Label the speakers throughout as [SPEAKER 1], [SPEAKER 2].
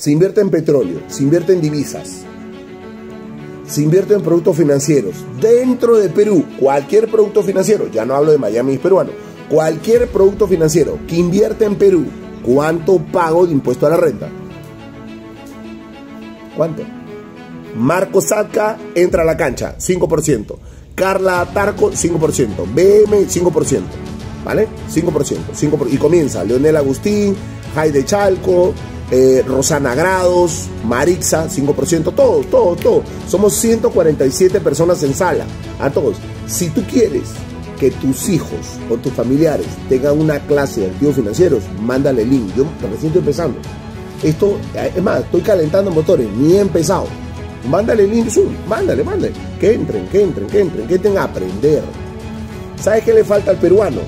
[SPEAKER 1] se invierte en petróleo, se invierte en divisas, se invierte en productos financieros dentro de Perú, cualquier producto financiero, ya no hablo de Miami es peruano, cualquier producto financiero que invierte en Perú, ¿cuánto pago de impuesto a la renta? ¿Cuánto? Marco Saca entra a la cancha, 5%. Carla Tarco, 5%. BM, 5%. ¿Vale? 5%. 5 y comienza Leonel Agustín, Jaide Chalco, eh, Rosana Grados, Marixa, 5%, todos, todos, todos. Somos 147 personas en sala, a todos. Si tú quieres que tus hijos o tus familiares tengan una clase de activos financieros, mándale el link. Yo recién estoy empezando. Esto, es más, estoy calentando motores, ni he empezado. Mándale el link, mándale, mándale. Que entren, que entren, que entren, que entren a aprender. ¿Sabes qué le falta al peruano?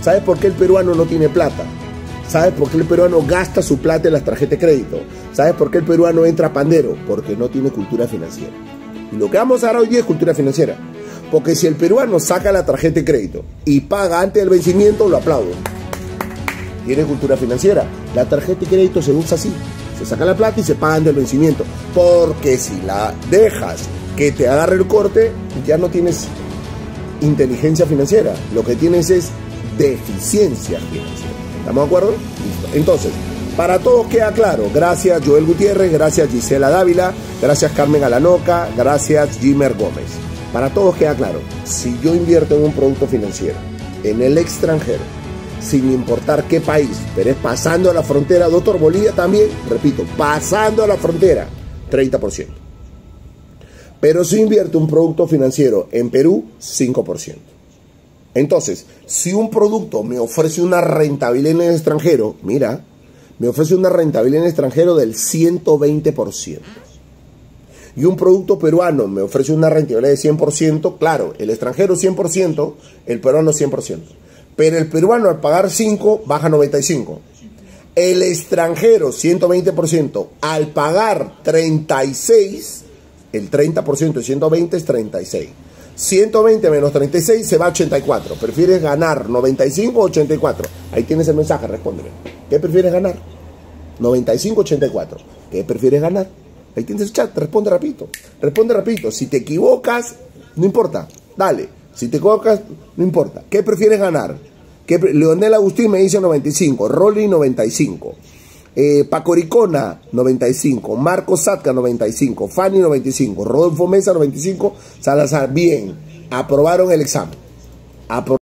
[SPEAKER 1] ¿Sabes por qué el peruano no tiene plata? ¿Sabes por qué el peruano gasta su plata en las tarjetas de crédito? ¿Sabes por qué el peruano entra a pandero? Porque no tiene cultura financiera. Y lo que vamos a dar hoy día es cultura financiera. Porque si el peruano saca la tarjeta de crédito y paga antes del vencimiento, lo aplaudo. Tiene cultura financiera. La tarjeta de crédito se usa así. Se saca la plata y se paga antes del vencimiento. Porque si la dejas que te agarre el corte, ya no tienes inteligencia financiera. Lo que tienes es deficiencia financiera. ¿Estamos de acuerdo? Listo. Entonces, para todos queda claro. Gracias Joel Gutiérrez, gracias Gisela Dávila, gracias Carmen Alanoca, gracias Jimer Gómez. Para todos queda claro. Si yo invierto en un producto financiero en el extranjero, sin importar qué país, pero es pasando a la frontera, doctor Bolivia también, repito, pasando a la frontera, 30%. Pero si invierto un producto financiero en Perú, 5%. Entonces, si un producto me ofrece una rentabilidad en el extranjero, mira, me ofrece una rentabilidad en el extranjero del 120%. Y un producto peruano me ofrece una rentabilidad de 100%, claro, el extranjero 100%, el peruano 100%. Pero el peruano al pagar 5 baja 95. El extranjero 120%, al pagar 36, el 30% de 120 es 36. 120 menos 36 se va a 84. ¿Prefieres ganar 95 o 84? Ahí tienes el mensaje, respóndeme. ¿Qué prefieres ganar? 95 o 84. ¿Qué prefieres ganar? Ahí tienes el chat, responde rapidito. Responde rapidito. Si te equivocas, no importa. Dale. Si te equivocas, no importa. ¿Qué prefieres ganar? ¿Qué Leonel Agustín me dice 95, Rolly 95. Eh, Pacoricona 95, Marco Satka 95, Fanny 95, Rodolfo Mesa 95, Salazar, bien, aprobaron el examen.